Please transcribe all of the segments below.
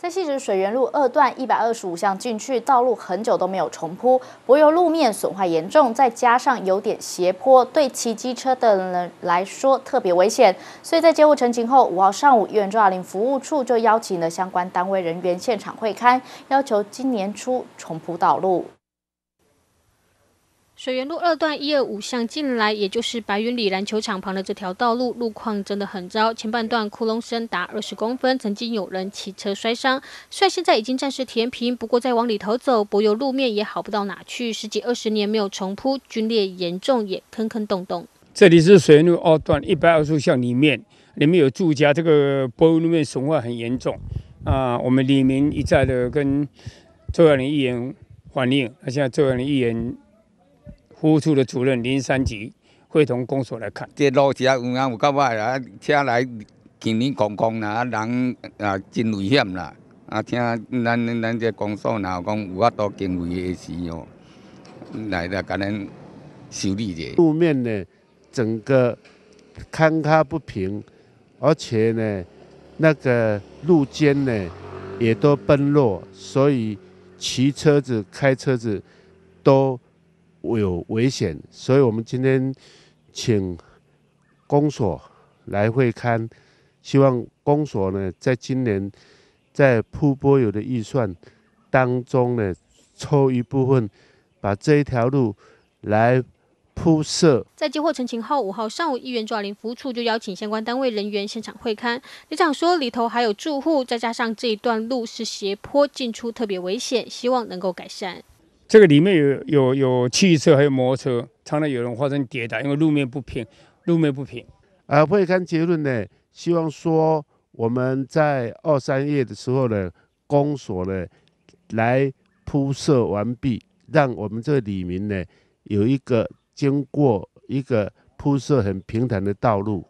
在西直水源路二段一百二十五巷进去，道路很久都没有重铺，柏油路面损坏严重，再加上有点斜坡，对骑机车的人来说特别危险。所以在接获陈情后，五号上午，医院抓林服务处就邀请了相关单位人员现场会勘，要求今年初重铺道路。水源路二段一二五巷进来，也就是白云里篮球场旁的这条道路，路况真的很糟。前半段窟窿深达二十公分，曾经有人骑车摔伤。虽然现在已经暂时填平，不过再往里头走，柏油路面也好不到哪去。十几二十年没有重铺，龟裂严重，也坑坑洞洞。这里是水源路二段一百二十五巷里面，里面有住家，这个柏油路面损坏很严重啊。我们李明一再的跟周亚林议员反映，那现在周亚林议员。服务处的主任林三吉会同公所来看。这路车有啊有够歹啦，车来轻轻空空啦，啊人啊真危险啦。啊，听咱咱这公所若讲有法度经费的时哦，来来甲咱修理者。路面呢，整个坎坷不平，而且呢，那个路肩呢也都崩落，所以骑车子、开车子都。有危险，所以我们今天请公所来会勘，希望公所呢在今年在铺柏油的预算当中呢抽一部分，把这一条路来铺设。在接获陈情后，五号上午，议员抓林服务处就邀请相关单位人员现场会勘。里长说，里头还有住户，再加上这一段路是斜坡，进出特别危险，希望能够改善。这个里面有有有汽车，还有摩托车，常常有人发生跌倒，因为路面不平，路面不平。啊，会看结论呢，希望说我们在二三月的时候呢，公所呢来铺设完毕，让我们这里面呢有一个经过一个铺设很平坦的道路。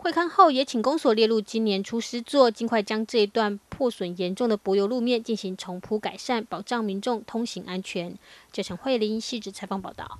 会刊后，也请公所列入今年初施作，尽快将这一段破损严重的柏油路面进行重铺改善，保障民众通行安全。这场会林细致采访报道。